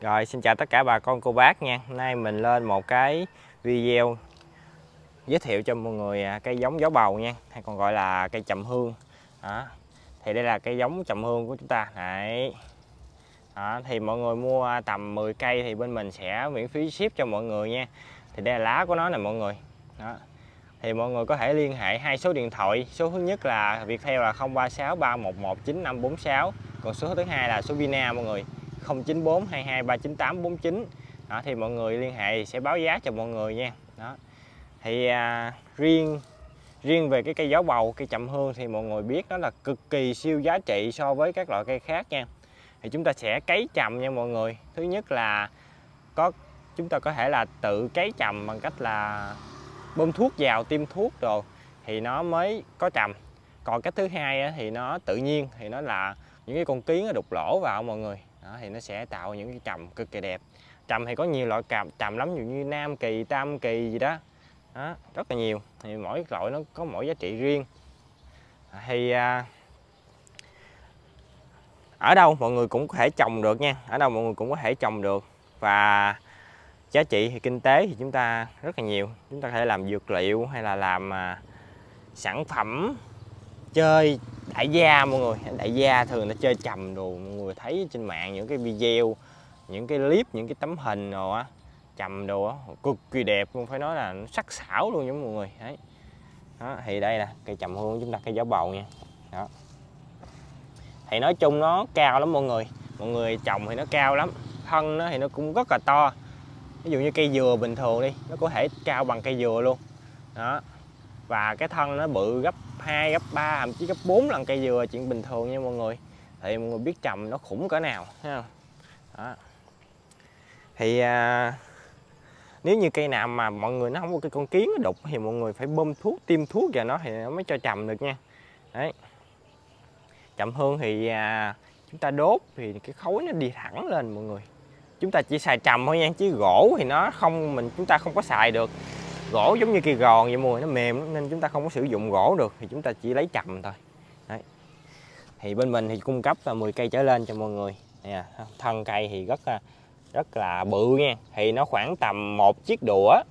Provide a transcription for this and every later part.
Rồi, xin chào tất cả bà con, cô bác nha. Hôm nay mình lên một cái video giới thiệu cho mọi người à, cây giống gió bầu nha. Hay còn gọi là cây trầm hương. Đó. thì đây là cây giống trầm hương của chúng ta. Đấy. Đó. thì mọi người mua tầm 10 cây thì bên mình sẽ miễn phí ship cho mọi người nha. Thì đây là lá của nó nè mọi người. Đó. Thì mọi người có thể liên hệ hai số điện thoại. Số thứ nhất là Viettel là 0363119546 còn số thứ hai là số Vina mọi người. 094 22 398 49 đó, thì mọi người liên hệ sẽ báo giá cho mọi người nha. Đó. Thì à, riêng riêng về cái cây gió bầu cây chậm hương thì mọi người biết nó là cực kỳ siêu giá trị so với các loại cây khác nha. Thì chúng ta sẽ cấy chậm nha mọi người. Thứ nhất là có chúng ta có thể là tự cấy chậm bằng cách là bơm thuốc vào tiêm thuốc rồi thì nó mới có chậm. Còn cái thứ hai thì nó tự nhiên thì nó là những cái con kiến nó đục lỗ vào mọi người đó, thì nó sẽ tạo những cái trầm cực kỳ đẹp. Trầm thì có nhiều loại cạp trầm lắm như nam kỳ tam kỳ gì đó. Đó, rất là nhiều. Thì mỗi loại nó có mỗi giá trị riêng. À, thì à, ở đâu mọi người cũng có thể trồng được nha. Ở đâu mọi người cũng có thể trồng được. Và giá trị thì kinh tế thì chúng ta rất là nhiều. Chúng ta có thể làm dược liệu hay là làm à, sản phẩm chơi đại gia mọi người. Đại gia thường nó chơi trầm đồ mọi người thấy trên mạng những cái video những cái clip những cái tấm hình rồi á trầm đồ á cực kỳ đẹp luôn phải nói là nó sắc sảo luôn nha mọi người. Đấy. Đó, thì đây là cây trầm hương chúng ta cây gió bầu nha. Đó. Thì nói chung nó cao lắm mọi người. Mọi người trồng thì nó cao lắm thân nó thì nó cũng rất là to. Ví dụ như cây dừa bình thường đi nó có thể cao bằng cây dừa luôn. Đó và cái thân nó bự gấp 2, gấp 3, thậm chí gấp 4 lần cây dừa chuyện bình thường nha mọi người. Thì mọi người biết trầm nó khủng cỡ nào ha không? Đó. thì à, nếu như cây nào mà mọi người nó không có cái con kiến nó đục thì mọi người phải bơm thuốc tiêm thuốc vào nó thì nó mới cho trầm được nha. Đấy. Trầm hương thì à, chúng ta đốt thì cái khối nó đi thẳng lên mọi người. Chúng ta chỉ xài trầm thôi nha chứ gỗ thì nó không mình chúng ta không có xài được gỗ giống như cây gòn vậy mùi nó mềm nên chúng ta không có sử dụng gỗ được thì chúng ta chỉ lấy trầm thôi. Đấy. thì bên mình thì cung cấp là 10 cây trở lên cho mọi người. Nè thân cây thì rất là rất là bự nha. Thì nó khoảng tầm một chiếc đũa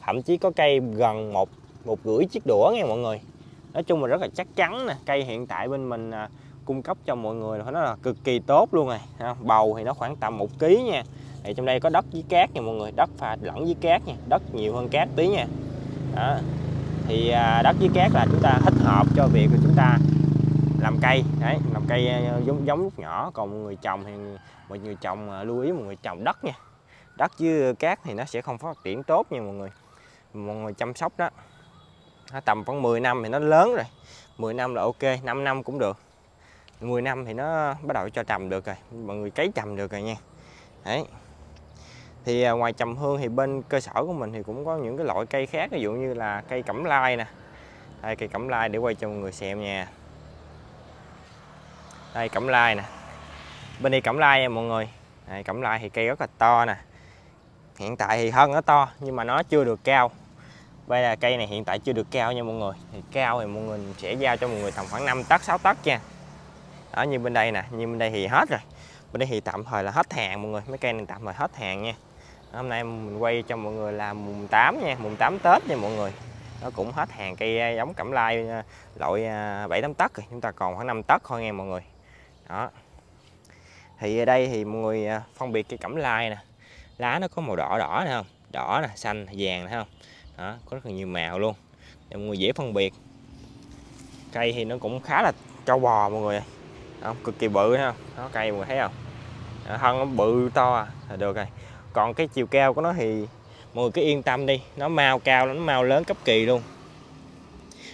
thậm chí có cây gần một một rưỡi chiếc đũa nha mọi người. Nói chung là rất là chắc chắn nè cây hiện tại bên mình à, cung cấp cho mọi người nó là cực kỳ tốt luôn rồi. Bầu thì nó khoảng tầm một ký nha thì trong đây có đất với cát nha mọi người đất pha lẫn với cát nha đất nhiều hơn cát tí nha. Đó. thì à, đất với cát là chúng ta thích hợp cho việc của chúng ta làm cây. Đấy làm cây à, giống giống lúc nhỏ còn một người trồng thì mọi người trồng à, lưu ý một người trồng đất nha. Đất với cát thì nó sẽ không phát triển tốt nha mọi người. Mọi người chăm sóc đó. Tầm khoảng 10 năm thì nó lớn rồi. 10 năm là ok 5 năm cũng được. 10 năm thì nó bắt đầu cho trầm được rồi mọi người cấy trầm được rồi nha. Đấy thì à, ngoài trầm hương thì bên cơ sở của mình thì cũng có những cái loại cây khác ví dụ như là cây cẩm lai nè. Đây cây cẩm lai để quay cho mọi người xem nha. Đây cẩm lai nè. Bên đây cẩm lai nha mọi người. Đây, cẩm lai thì cây rất là to nè. Hiện tại thì thân nó to nhưng mà nó chưa được cao. Đây là cây này hiện tại chưa được cao nha mọi người. Thì cao thì mọi người sẽ giao cho mọi người tầm khoảng 5 tấc 6 tấc nha. Ở như bên đây nè như bên đây thì hết rồi. Bên đây thì tạm thời là hết hàng mọi người. Mấy cây này tạm thời hết hàng nha hôm nay mình quay cho mọi người là mùng 8 nha, mùng 8 Tết nha mọi người. Nó cũng hết hàng cây à, giống cẩm lai à, loại à, 7 8 tấc rồi, chúng ta còn khoảng 5 tấc thôi nha mọi người. Đó. Thì ở đây thì mọi người phân biệt cây cẩm lai nè, lá nó có màu đỏ đỏ nè không? Đỏ nè, xanh, vàng nè không? Đó, có rất là nhiều màu luôn. Để mọi người dễ phân biệt. Cây thì nó cũng khá là trâu bò mọi người không cực kỳ bự ha. Nó cây mọi người thấy không? Thân nó bự to à. là được rồi còn cái chiều cao của nó thì mọi người cứ yên tâm đi. Nó mau cao nó mau lớn cấp kỳ luôn.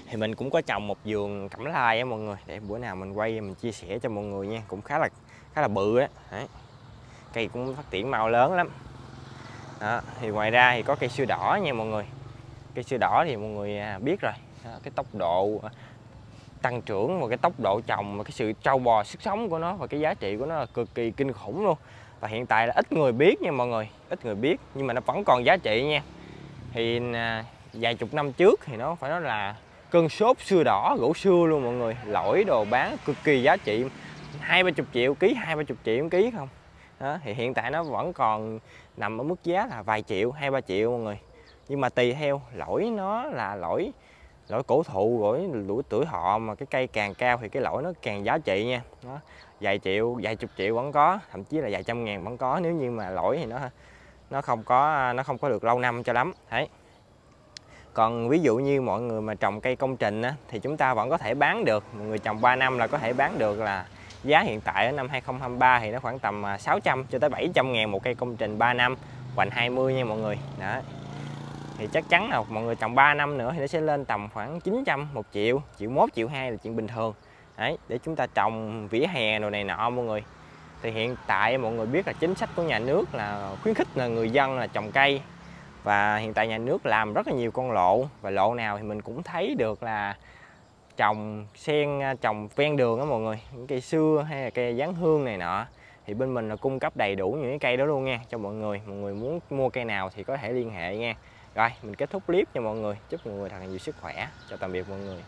Thì mình cũng có trồng một vườn cẩm lai á mọi người. Để bữa nào mình quay mình chia sẻ cho mọi người nha. Cũng khá là khá là bự đó. đấy. Cây cũng phát triển mau lớn lắm. Đó. thì ngoài ra thì có cây sưa đỏ nha mọi người. Cây sưa đỏ thì mọi người à, biết rồi. Đó, cái tốc độ à, tăng trưởng và cái tốc độ trồng và cái sự trâu bò sức sống của nó và cái giá trị của nó là cực kỳ kinh khủng luôn và hiện tại là ít người biết nha mọi người ít người biết nhưng mà nó vẫn còn giá trị nha. Thì à, vài chục năm trước thì nó phải nói là cơn sốt xưa đỏ gỗ xưa luôn mọi người. Lỗi đồ bán cực kỳ giá trị hai ba chục triệu ký hai ba chục triệu ký không? Đó, thì hiện tại nó vẫn còn nằm ở mức giá là vài triệu hai ba triệu mọi người. Nhưng mà tùy theo lỗi nó là lỗi lỗi cổ thụ lỗi tuổi họ mà cái cây càng cao thì cái lỗi nó càng giá trị nha. Đó vài triệu vài chục triệu vẫn có thậm chí là vài trăm ngàn vẫn có nếu như mà lỗi thì nó nó không có nó không có được lâu năm cho lắm thấy còn ví dụ như mọi người mà trồng cây công trình á, thì chúng ta vẫn có thể bán được mọi người trồng 3 năm là có thể bán được là giá hiện tại ở năm 2023 thì nó khoảng tầm à, 600 cho tới 700 ngàn một cây công trình 3 năm hoành 20 nha mọi người đó. Thì chắc chắn là mọi người trồng 3 năm nữa thì nó sẽ lên tầm khoảng 900 một triệu triệu mốt triệu hai là chuyện bình thường đấy, để chúng ta trồng vỉa hè đồ này nọ mọi người. Thì hiện tại mọi người biết là chính sách của nhà nước là khuyến khích là người dân là trồng cây. Và hiện tại nhà nước làm rất là nhiều con lộ. Và lộ nào thì mình cũng thấy được là trồng sen, trồng ven đường đó mọi người. Những cây xưa hay là cây giáng hương này nọ. Thì bên mình là cung cấp đầy đủ những cái cây đó luôn nha, cho mọi người. Mọi người muốn mua cây nào thì có thể liên hệ nha. Rồi, mình kết thúc clip cho mọi người. Chúc mọi người thật là nhiều sức khỏe. Chào tạm biệt mọi người.